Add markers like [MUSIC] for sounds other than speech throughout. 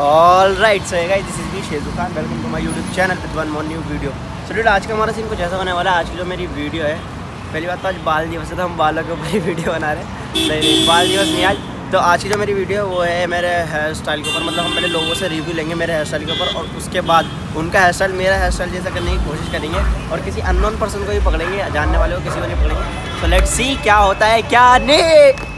All right so guys this is me Sheju Khan welcome to my YouTube channel with one more new video so dude आज का हमारा scene कुछ ऐसा होने वाला है। आज की जो मेरी वीडियो है, पहली बात तो आज बाल दिवस है तो हम बालों के ऊपर ही वीडियो बना रहे हैं। नहीं बाल दिवस नहीं आज। तो आज की जो मेरी वीडियो है, वो है मेरे हेयर स्टाइल के ऊपर। मतलब हम पहले लोगों से रिव्यू लेंगे मेरे हेयर स्टाइल के ऊपर और उसके बाद उनका हेयर स्टाइल मेरा हेयर स्टाइल जैसा करने की कोशिश करेंगे और किसी अननोन पर्सन को भी पकड़ेंगे, जानने वाले को किसी को नहीं पकड़ेंगे। तो लेट्स सी क्या होता है, क्या नहीं।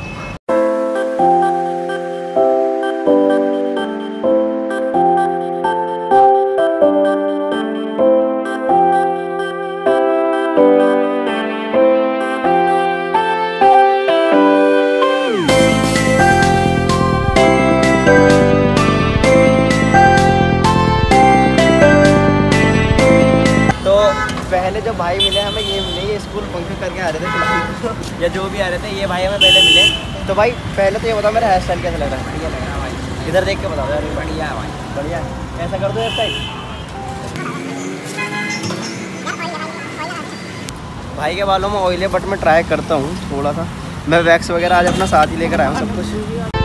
भाई मिले हमें ये मिले ये स्कूल फ़ंक्शन करके आ रहे थे या जो भी आ रहे थे ये भाई हमें पहले मिले। तो भाई पहले तो ये बताओ मेरा हेयर स्टाइल कैसा लग रहा है? बढ़िया लग रहा है भाई। इधर देख के बताओ यार बढ़िया है भाई बढ़िया ऐसा कर दो हेयर स्टाइल भाई के बालों में ऑयल है बट मैं ट्राई करता हूँ थोड़ा सा। मैं वैक्स वगैरह आज अपना साथ ही लेकर आया हूँ सब कुछ।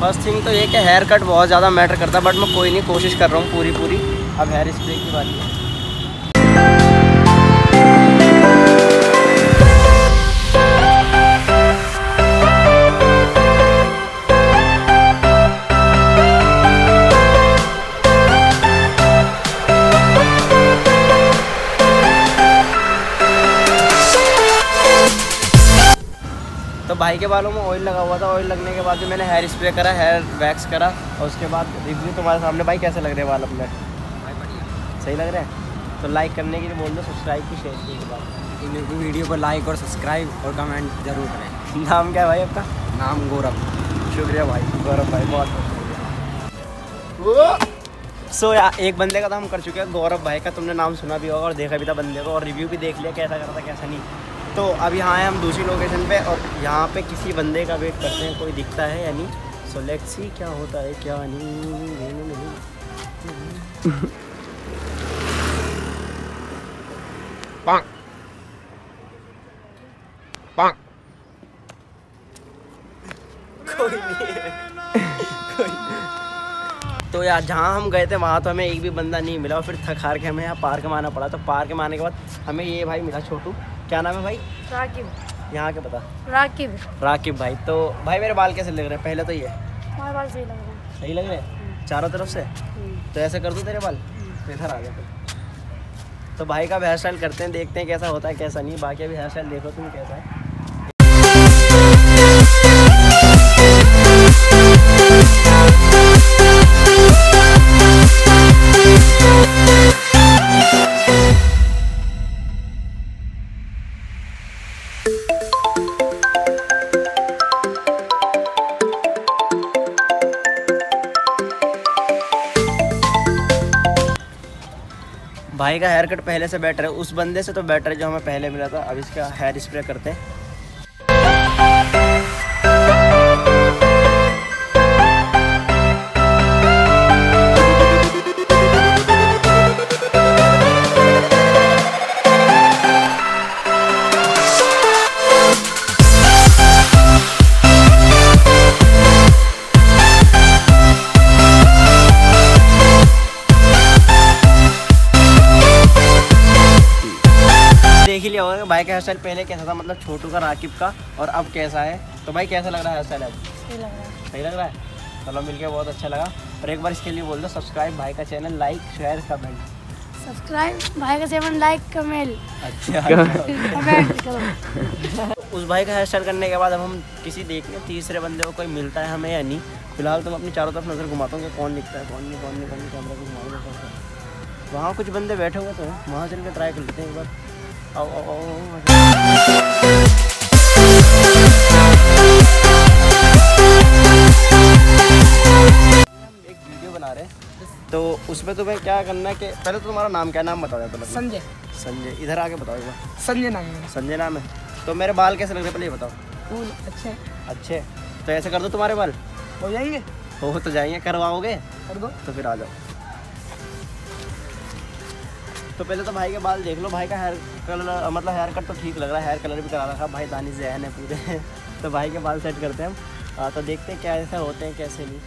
फ़र्स्ट थिंग तो ये कि हेयर कट बहुत ज़्यादा मैटर करता है बट मैं कोई नहीं, कोशिश कर रहा हूँ पूरी पूरी अब हेयर स्प्रे की बारी है। भाई के बालों में ऑयल लगा हुआ था। ऑयल लगने के बाद जो मैंने हेयर स्प्रे करा हेयर वैक्स करा और उसके बाद रिव्यू तुम्हारे सामने। भाई कैसे लग रहे हैं बाल अपने? भाई बढ़िया। सही लग रहे हैं? तो लाइक करने के लिए बोल दो सब्सक्राइब की शेयर की इन वीडियो को लाइक और सब्सक्राइब और कमेंट ज़रूर करें। [LAUGHS] नाम क्या है भाई आपका? नाम गौरव। शुक्रिया भाई गौरव भाई बहुत बहुत सो या एक बंदे का तो हम कर चुके हैं गौरव भाई का तुमने नाम सुना भी होगा और देखा भी था बंदे को और रिव्यू भी देख लिया कैसा करता कैसा नहीं। तो अब यहाँ आए हम दूसरी लोकेशन पे और यहाँ पे किसी बंदे का वेट करते हैं कोई दिखता है यानी सो लेट्स सी क्या होता है क्या नहीं नहीं, नहीं। कोई नहीं है। तो यार जहाँ हम गए थे वहाँ तो हमें एक भी बंदा नहीं मिला और फिर थक हार के हमें यहाँ पार्क में आना पड़ा। तो पार्क में आने के बाद हमें ये भाई मिला छोटू। क्या नाम है भाई? राकिब। यहाँ के पता? राकिब। राकिब भाई तो भाई मेरे बाल कैसे लग रहे हैं? पहले तो ये। हमारे बाल सही लग रहा है। सही लग रहे हैं? चारों तरफ़ से? तो ऐसे कर दूँ तेरे बाल? तो इधर आ गए तो। भाई का हेयर स्टाइल करते हैं देखते हैं कैसा होता है कैसा नहीं। बाकी अभी हेयर स्टाइल देखो तुम कैसा है। भाई का हेयर कट पहले से बेटर है। उस बंदे से तो बेटर है जो हमें पहले मिला था। अब इसका हेयर स्प्रे करते हैं। देख भाई का हेयर स्टाइल पहले कैसा था? मतलब छोटू का राकिब का और अब कैसा है? तो भाई कैसा लग रहा है हेयर स्टाइल अब सही लग रहा है। सही लग रहा है? चलो मिलके बहुत अच्छा लगा। और एक बार इसके लिए बोल दो सब्सक्राइब भाई का channel like share comment subscribe भाई का लाइक अच्छा [LAUGHS] कमेंट करो। [LAUGHS] उस भाई का हेयर स्टाइल करने के बाद अब हम किसी देखने तीसरे बंदे को कोई मिलता है हमें या नहीं? फ़िलहाल तो मैं अपनी चारों तरफ़ नज़र घुमाता हूँ कि कौन दिखता है कौन नहीं कौन नहीं कौन नहीं कैमरा को घुमा वहाँ कुछ बंदे बैठे हुए तो वहाँ चल के ट्राई कर लेते हैं एक बार। एक वीडियो बना रहे तो उसमें तुम्हें क्या करना है कि पहले तो तुम्हारा नाम क्या नाम बता दो संजय। संजय। इधर आके बताओ एक बार। संजय नाम है। संजय नाम है। तो मेरे बाल कैसे लग रहे पहले ये बताओ। कूल अच्छे अच्छे तो ऐसे कर दो तुम्हारे बाल। हो जाएँगे? हो तो जाएँगे। करवाओगे? कर दो। तो फिर आ जाओ। तो पहले तो भाई के बाल देख लो, भाई का हेयर कलर मतलब हेयर कट तो ठीक लग रहा है हेयर कलर भी करा रखा, भाई दानी जहन है पूरे। [LAUGHS] तो भाई के बाल सेट करते हैं हम। तो देखते हैं कैसे होते हैं, कैसे नहीं।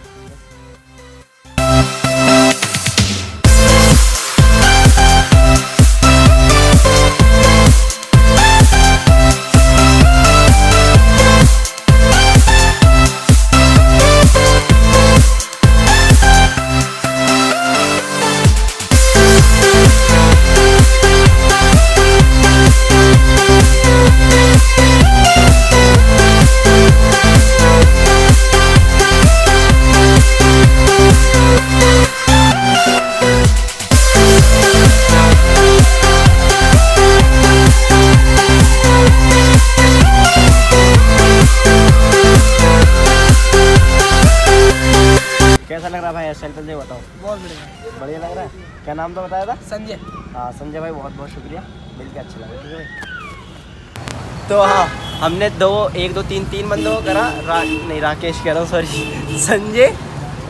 लग रहा है भाई हेयर स्टाइल पहले बताओ। बहुत बढ़िया। बढ़िया लग रहा है? क्या नाम तो बताया था? संजय। हाँ संजय भाई बहुत बहुत शुक्रिया। मिल के अच्छा लगा। ठीक है तो हाँ हमने दो एक दो तीन तीन बंदों को करा। रा, नहीं राकेश कह रहा हूँ सॉरी संजय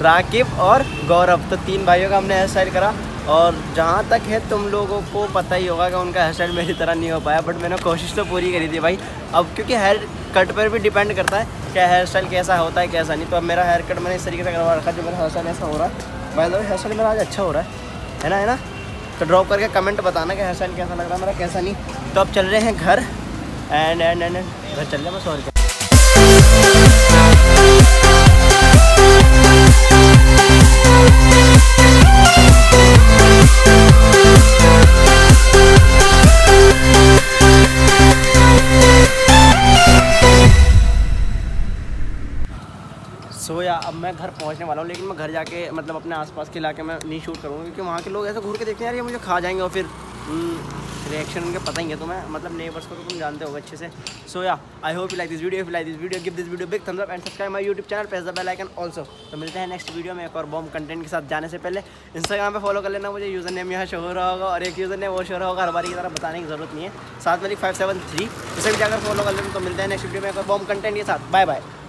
राकिब और गौरव। तो तीन भाइयों का हमने हेयर स्टाइल करा। और जहाँ तक है तुम लोगों को पता ही होगा कि उनका हेयर स्टाइल मेरी तरह नहीं हो पाया बट मैंने कोशिश तो पूरी करी थी भाई। अब क्योंकि हेयर कट पर भी डिपेंड करता है क्या हेयर स्टाइल कैसा होता है, कैसा नहीं। तो अब मेरा हेयर कट मैंने इस तरीके से करवा रखा जो मेरा हेयर स्टाइल ऐसा हो रहा है। भाई हेयर स्टाइल मेरा आज अच्छा हो रहा है। है ना है ना? तो ड्रॉप करके कमेंट बताना कि हेयर स्टाइल कैसा लग रहा है, मेरा कैसा नहीं। तो अब चल रहे हैं घर। एंड एंड एंड घर चल रहे हैं बस और क्या। अब मैं घर पहुँचने वाला हूँ लेकिन मैं घर जाके मतलब अपने आसपास के इलाके में नहीं शूट करूँगा क्योंकि वहाँ के लोग ऐसे घूर के देखते हैं यार ये मुझे खा जाएँगे और फिर रिएक्शन उनके पता ही है तुम्हें मतलब नेबर्स को तो तुम जानते हो अच्छे से so yeah I hope you like this video like this video give this video big thumbs up and subscribe my YouTube channel press the bell icon also तो मिलते हैं नेक्स्ट वीडियो में एक और बॉम्ब कंटेंट के साथ जाने से पहले इंस्टाग्राम पे फॉलो कर लेना मुझे यूज़र नेम यहाँ शो हो रहा होगा और एक यूज़र नेम वो शो रहा होगा हर बार की तरह बताने की ज़रूरत नहीं है सात मेरी फाइव सेवन थ्री उसे भी जाकर फॉलो कर लेना तो मिलते हैं नेक्स्ट वीडियो में एक और बॉम्ब कंटेंट के साथ बाय बाय